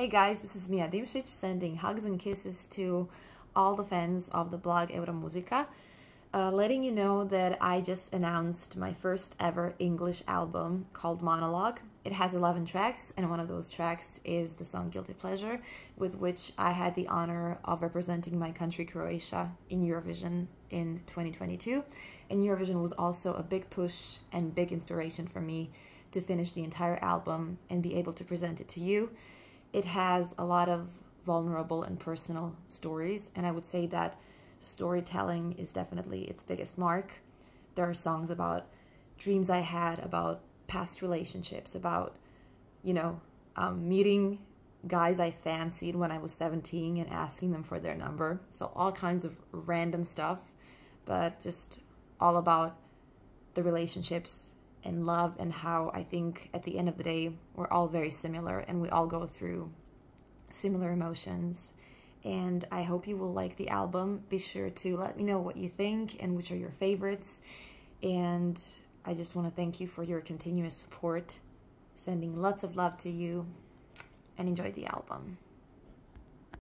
Hey guys, this is Mia Dimšić sending hugs and kisses to all the fans of the blog Euromusica, uh, letting you know that I just announced my first ever English album called Monologue. It has 11 tracks, and one of those tracks is the song Guilty Pleasure, with which I had the honor of representing my country, Croatia, in Eurovision in 2022. And Eurovision was also a big push and big inspiration for me to finish the entire album and be able to present it to you it has a lot of vulnerable and personal stories, and I would say that storytelling is definitely its biggest mark. There are songs about dreams I had, about past relationships, about, you know, um, meeting guys I fancied when I was 17 and asking them for their number. So, all kinds of random stuff, but just all about the relationships and love and how I think at the end of the day we're all very similar and we all go through similar emotions and I hope you will like the album. Be sure to let me know what you think and which are your favorites and I just want to thank you for your continuous support. Sending lots of love to you and enjoy the album.